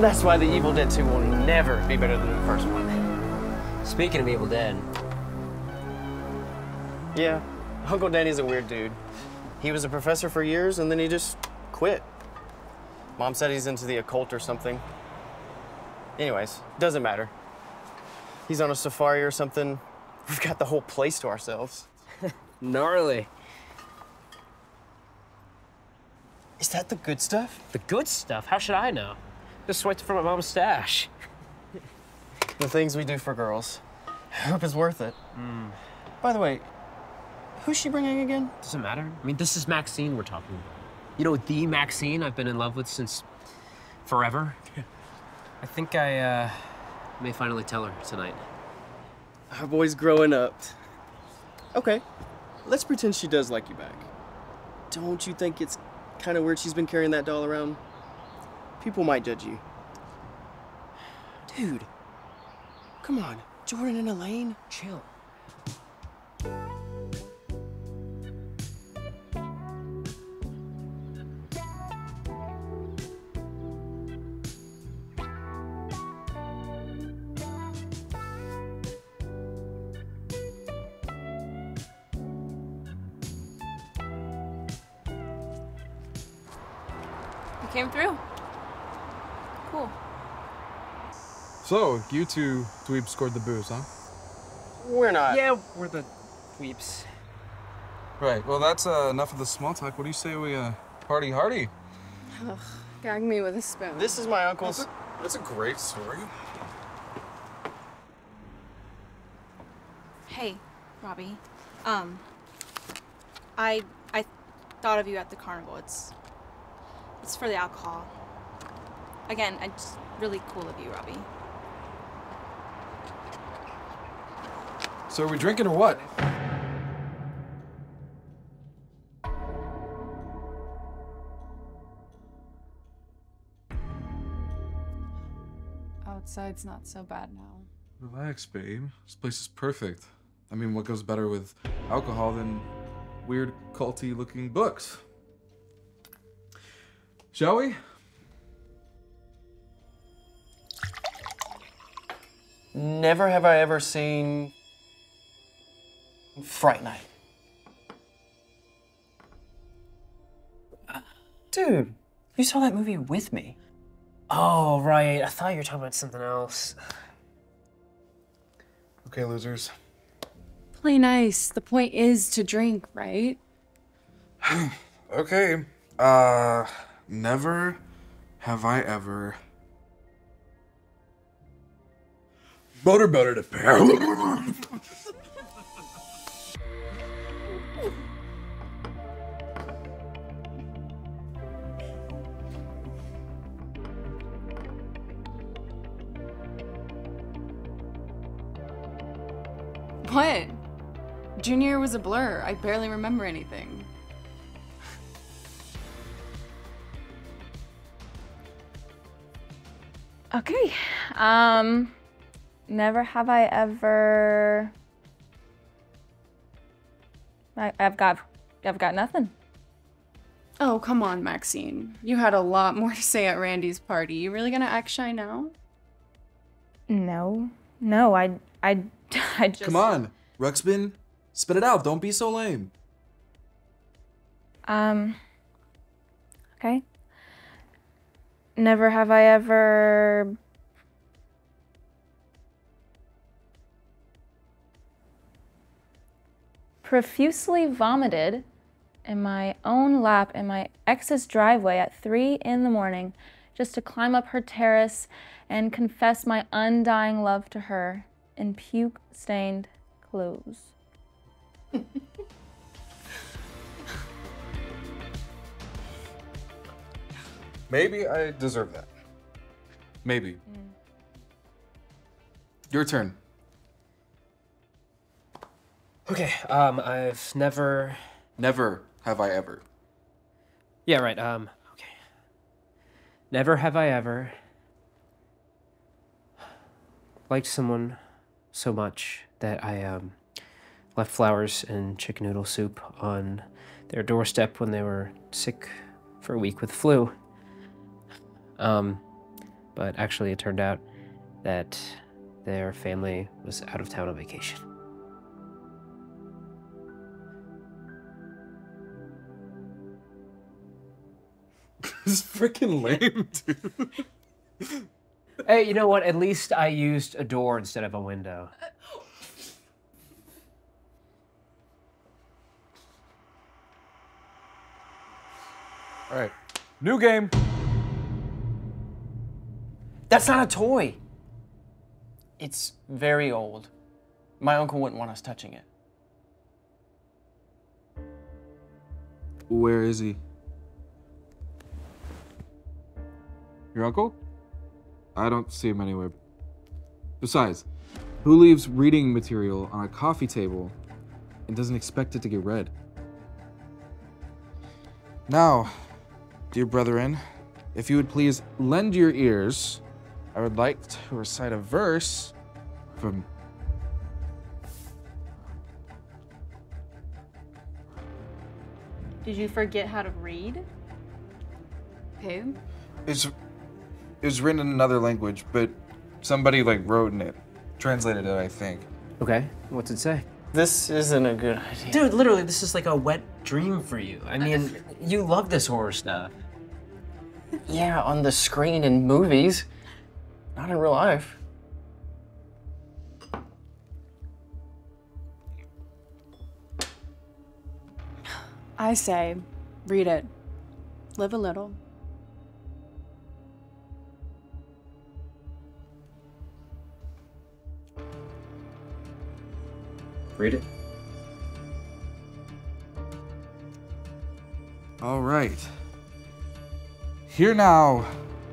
That's why the Evil Dead 2 will never be better than the first one. Speaking of Evil Dead, Yeah, Uncle Danny's a weird dude. He was a professor for years and then he just quit. Mom said he's into the occult or something. Anyways, doesn't matter. He's on a safari or something. We've got the whole place to ourselves. gnarly. Is that the good stuff? The good stuff? How should I know? Just swiped from my mom's stash. The things we do for girls. I hope it's worth it. By the way, who's she bringing again? Doesn't matter. I mean, this is Maxine we're talking about. You know, the Maxine I've been in love with since forever. I think I uh, may finally tell her tonight. Our boy's growing up. Okay, let's pretend she does like you back. Don't you think it's kind of weird she's been carrying that doll around? People might judge you. Dude, come on. Jordan and Elaine? Chill. You came through. Cool. So, you two dweebs scored the booze, huh? We're not. Yeah, we're the weeps. Right. Well, that's uh, enough of the small talk. What do you say we uh, party hardy? Gag me with a spoon. This is my uncle's. That's a, that's a great story. Hey, Robbie. Um, I I thought of you at the carnival. It's it's for the alcohol. Again, it's really cool of you, Robbie. So, are we drinking or what? Outside's not so bad now. Relax, babe. This place is perfect. I mean, what goes better with alcohol than weird, culty looking books? Shall we? Never have I ever seen Fright Night. Dude, you saw that movie with me. Oh, right. I thought you were talking about something else. Okay, losers. Play nice. The point is to drink, right? Okay. Uh, never have I ever. Butter butter to pair. What? Junior was a blur. I barely remember anything. Okay. Um never have I ever I, I've got I've got nothing. Oh, come on, Maxine. You had a lot more to say at Randy's party. You really gonna act shy now? No. No, I I I just Come on, Ruxpin. Spit it out. Don't be so lame. Um Okay. Never have I ever profusely vomited in my own lap in my ex's driveway at 3 in the morning just to climb up her terrace and confess my undying love to her in puke stained clothes. Maybe I deserve that. Maybe. Mm. Your turn. Okay, um, I've never. Never have I ever. Yeah, right, um, okay. Never have I ever liked someone so much that I, um, left flowers and chicken noodle soup on their doorstep when they were sick for a week with flu. Um, but actually it turned out that their family was out of town on vacation. Is freaking lame, dude. Hey, you know what? At least I used a door instead of a window. All right, new game. That's not a toy. It's very old. My uncle wouldn't want us touching it. Where is he? Your uncle? I don't see him anywhere. Besides, who leaves reading material on a coffee table and doesn't expect it to get read? Now, dear brethren, if you would please lend your ears, I would like to recite a verse from Did you forget how to read? Babe? It's it was written in another language, but somebody like wrote in it, translated it, I think. Okay, what's it say? This isn't a good idea. Dude, literally, this is like a wet dream for you. I mean, you love this horror stuff. Yeah, on the screen in movies. Not in real life. I say, read it. Live a little. Read it. All right. Hear now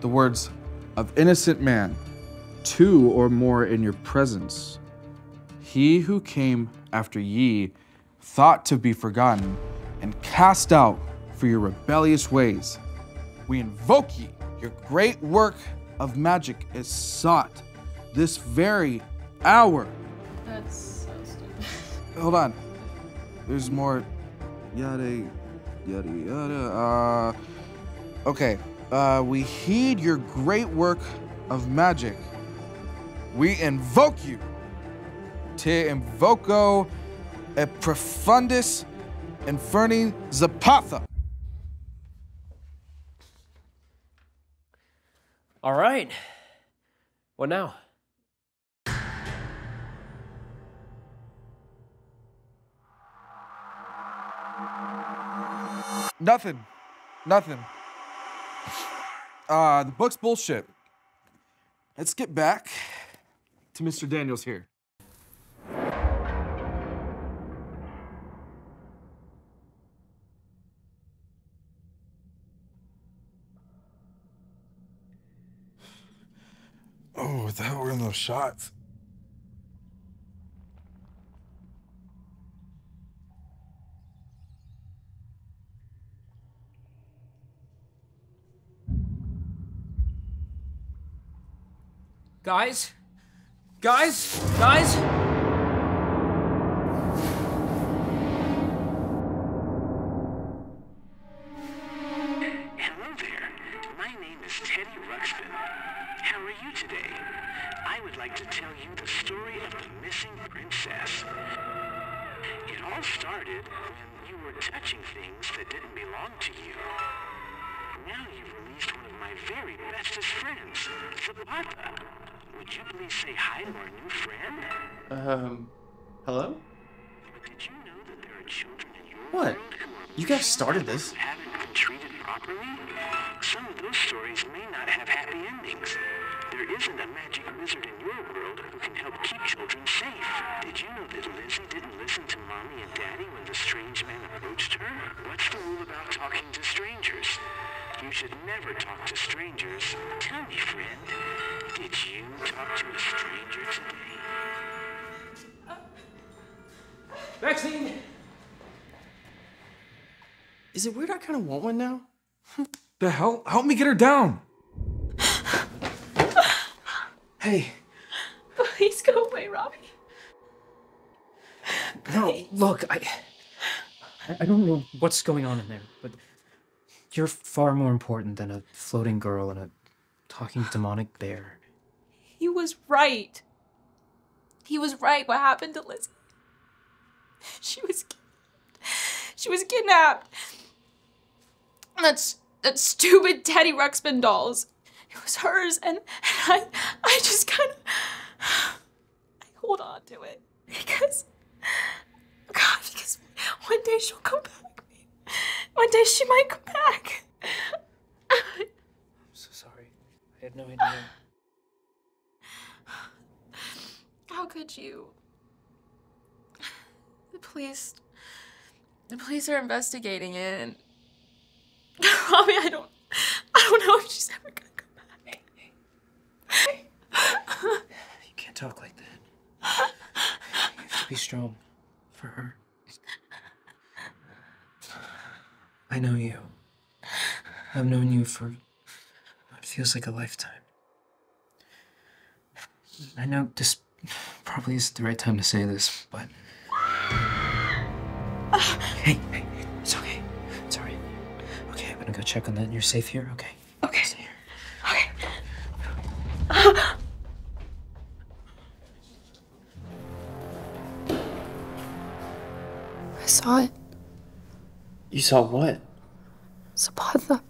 the words of innocent man, two or more in your presence. He who came after ye thought to be forgotten and cast out for your rebellious ways. We invoke ye, your great work of magic is sought this very hour. Hold on. There's more. Yada, yada, yada. Uh, okay. Uh, we heed your great work of magic. We invoke you. Te invoco e profundis inferni Zepotha. All right. What now? Nothing. Nothing. Uh, the book's bullshit. Let's get back to Mr. Daniels here. Oh, were in those shots? Guys? Guys? Guys? Hello there. My name is Teddy Ruxpin. How are you today? I would like to tell you the story of the missing princess. It all started when you were touching things that didn't belong to you. Now you've released one of my very bestest friends, Zepotha. Would you please say hi to our new friend? Um, hello? Did you know that there are children in your What? world You guys started this. haven't been treated properly? Some of those stories may not have happy endings. There isn't a magic wizard in your world who can help keep children safe. Did you know that Lizzie didn't listen to Mommy and Daddy when the strange man approached her? What's the rule about talking to strangers? You should never talk to strangers. Tell me, friend, did you talk to a stranger today? Maxine! Is it weird I kind of want one now? The hell? Help me get her down. Hey, Please go away, Robbie. No, look, I, I- I don't know what's going on in there, but you're far more important than a floating girl and a talking demonic bear. He was right. He was right. What happened to Lizzie? She was she was kidnapped. That's that stupid Teddy Ruxpin dolls. It was hers, and, and I I just kind of I hold on to it because God, because one day she'll come back. One day she might come back. I'm so sorry. I had no idea. How could you? The police. The police are investigating it, and Robbie, I don't. I don't know if she's ever gonna come back. You can't talk like that. You have to be strong for her. I know you. I've known you for it feels like a lifetime. I know this probably isn't the right time to say this, but. Hey, hey, it's okay. It's alright. Okay, I'm gonna go check on that. You're safe here? Okay. Okay. Stay here. I saw it. You saw what? Zepotha.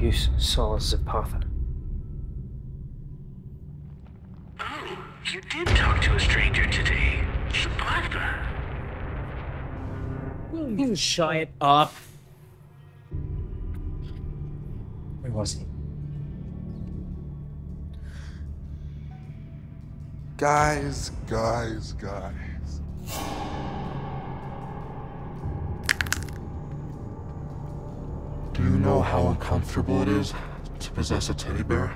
You s- saw Zepotha. Oh, you did talk to a stranger today. Zepotha. You shut it up. Where was he? Guys, guys, guys. Know how uncomfortable it is to possess a teddy bear?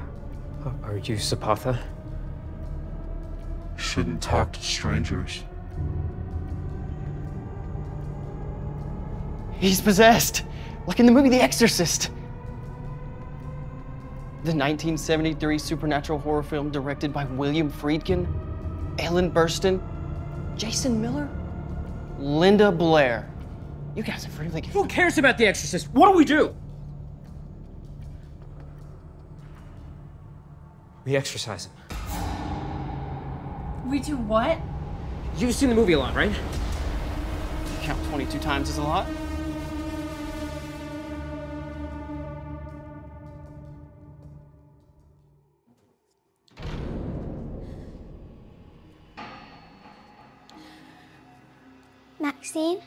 Uh, are you Zepotha? Shouldn't talk to strangers. He's possessed, like in the movie The Exorcist. The 1973 supernatural horror film directed by William Friedkin, Ellen Burstyn, Jason Miller, Linda Blair. You guys have really. Who cares about The Exorcist? What do we do? We exercise him. We do what? You've seen the movie a lot, right? You Count 22 times is a lot. Maxine?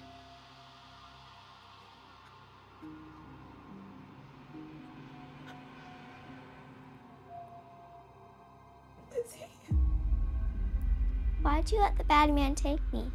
You let the bad man take me?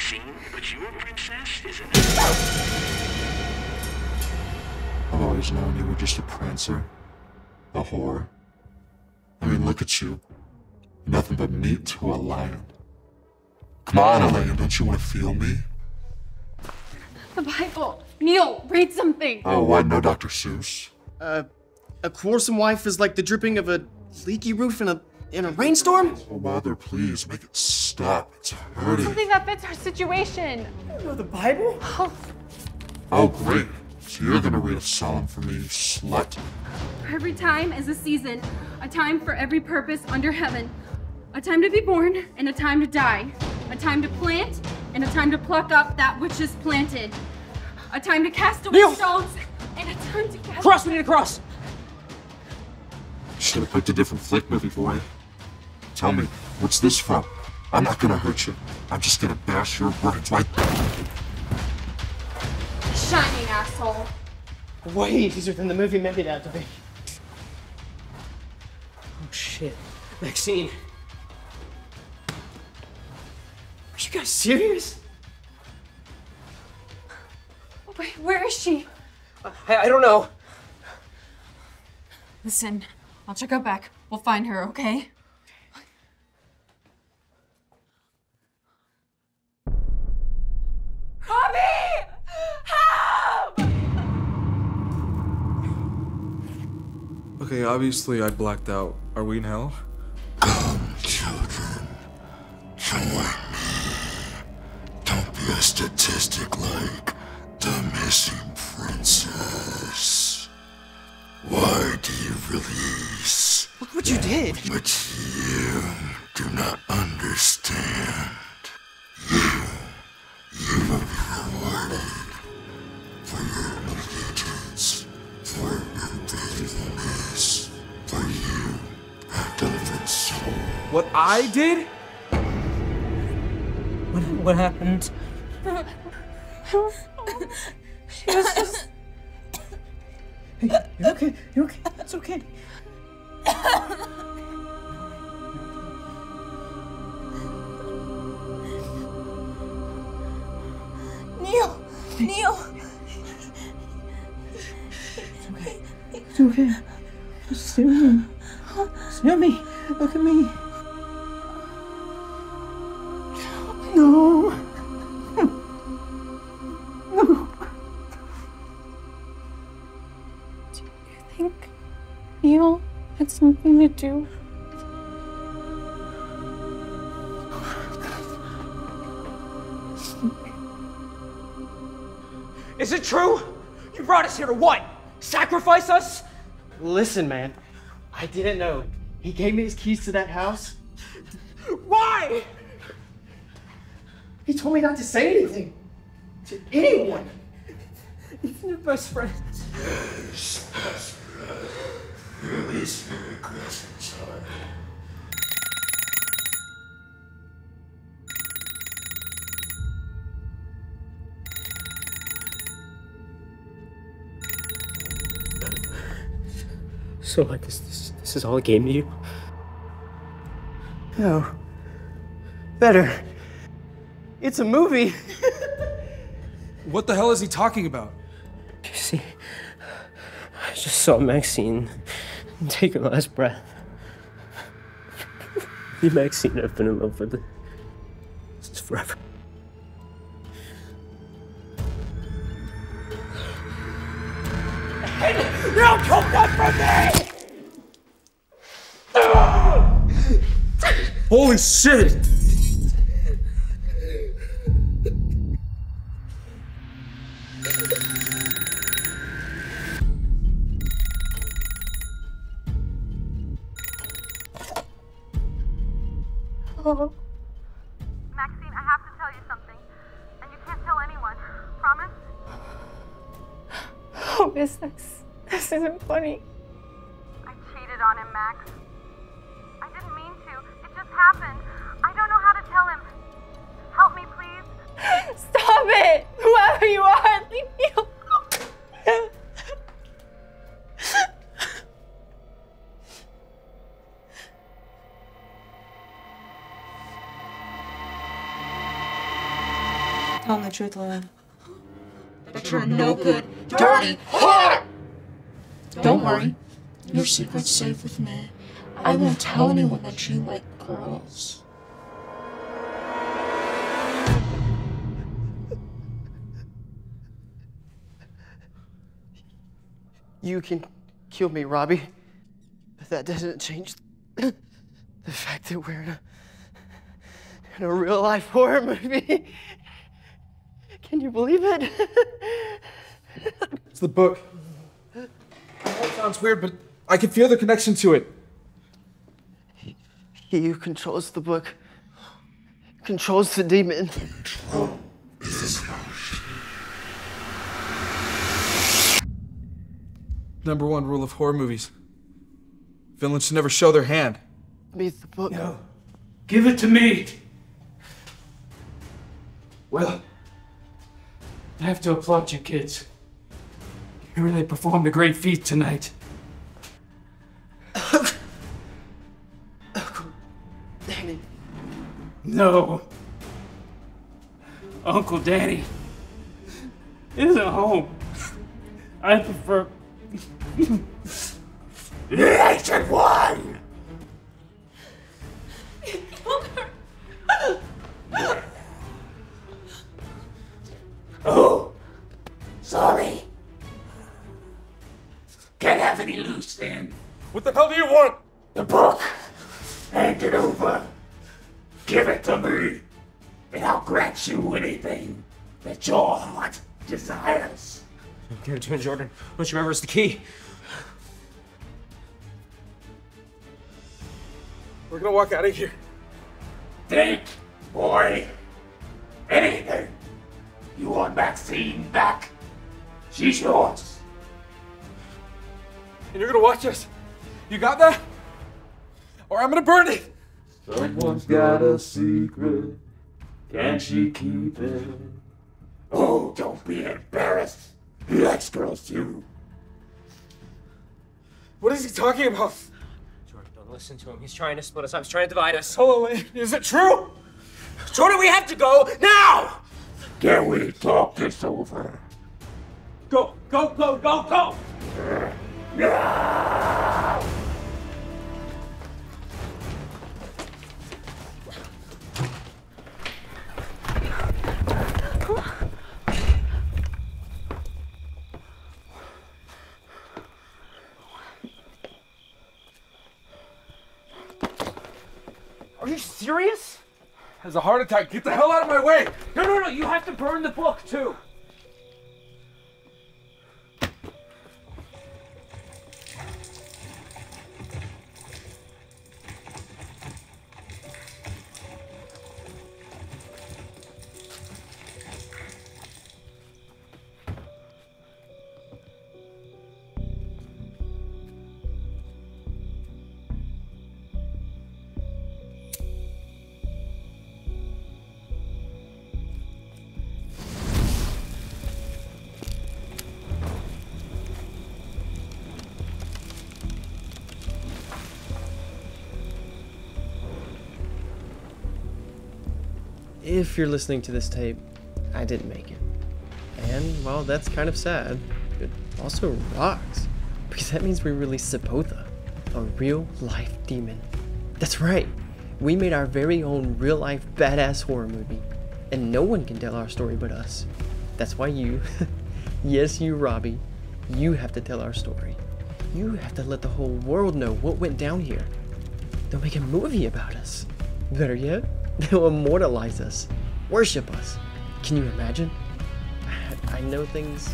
Sorry, Maxine, but your princess is an. I've always known you were just a prancer. A whore. I mean, look at you. Nothing but meat to a lion. Come on, Elaine, don't you want to feel me? The Bible. Neil, read something. Oh, what? No Dr. Seuss? Uh, a quarrelsome wife is like the dripping of a leaky roof in a in a rainstorm. Oh, Mother, please, make it stop. It's hurting. Something that fits our situation. know the Bible? Oh, oh, great. So you're gonna read a psalm for me, you slut. For every time is a season, a time for every purpose under heaven. A time to be born and a time to die. A time to plant and a time to pluck up that which is planted. A time to cast away Neil! stones and a time to cast Cross, we need to cross! Should have picked a different flick movie for you. Tell me, what's this from? I'm not gonna hurt you. I'm just gonna bash your brains right. shining asshole. way easier than the movie made it out to be. Oh shit. Maxine. Are you guys serious? Wait, where is she? Uh, I, I don't know. Listen, I'll check out back. We'll find her, okay? Okay, obviously I blacked out. Are we in hell? Come, children. Join me. Don't be a statistic like the missing princess. Why do you release Look what you did. what you do not understand? You, you What I did? What, what happened? She was just. You're okay. You're okay. It's okay. Neil! Neil! It's okay. Just stay with me. Stay with me. Look at me. Neil had something to do. Is it true? You brought us here to what? Sacrifice us? Listen, man. I didn't know. He gave me his keys to that house. Why? He told me not to say anything to anyone. Even your best friend. Release your regrets inside. So like this, this this is all a game to you? No. Better. It's a movie. What the hell is he talking about? You see, I just saw Maxine take a last breath. Me and Maxine have been in love with since forever. No, come back from me! Holy shit! Maxine, I have to tell you something. And you can't tell anyone. Promise? Oh, this, this, this isn't funny. Truth, Lillian. That you're no good, dirty whore! Don't worry. Your secret's safe with me. I won't tell anyone that you like girls. You can kill me, Robbie. But that doesn't change the fact that we're in a, in a real life horror movie. Can you believe it? It's the book. I know it sounds weird, but I can feel the connection to it. He who controls the book controls the demon. Number one rule of horror movies villains should never show their hand. Meet the book. No. Give it to me. Well, I have to applaud you kids. You really performed a great feat tonight. Uncle Danny. No. Uncle Danny isn't home. I prefer. Nation one! That your heart desires. Give it to me, Jordan. Don't you remember it's the key? We're gonna walk out of here. Think, boy. Anything. You want Maxine back? She's yours. And you're gonna watch us. You got that? Or I'm gonna burn it. Someone's got a secret. Can she keep it? Oh, don't be embarrassed. He likes girls too. What is he talking about? Jordan, don't listen to him. He's trying to split us up. He's trying to divide us. Hello, is it true? Jordan, we have to go now! Can we talk this over? Go, go, go, go, go! Are you serious? Has a heart attack. Get the hell out of my way! No, no, no. You have to burn the book, too. If you're listening to this tape, I didn't make it. And, well, that's kind of sad. It also rocks. Because that means we released Zepotha, a real life demon. That's right. We made our very own real life badass horror movie. And no one can tell our story but us. That's why you, yes, you, Robbie, you have to tell our story. You have to let the whole world know what went down here. They'll make a movie about us. Better yet, they'll immortalize us, worship us. Can you imagine? I, know things.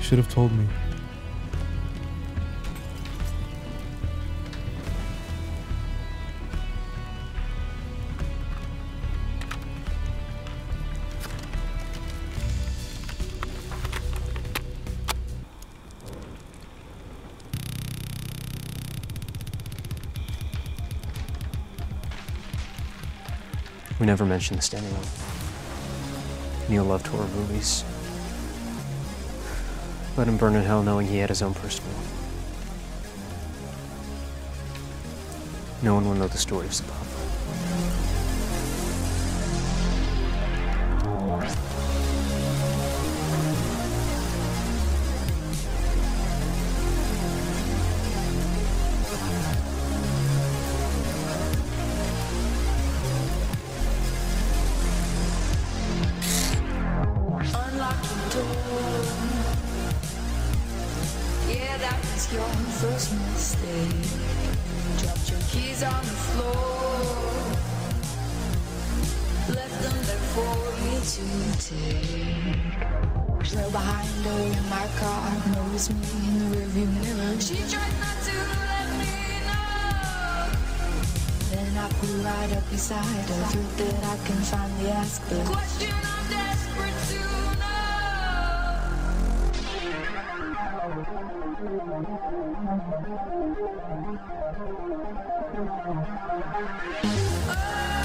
Should have told me. Never mentioned this to anyone. Neil loved horror movies. Let him burn in hell knowing he had his own personal one. No one will know the story of Zepotha. My car. Knows me in the rearview mirror. She tried not to let me know. Then I pull right up beside her. Thought that I can finally ask the question I'm desperate to know. Bye.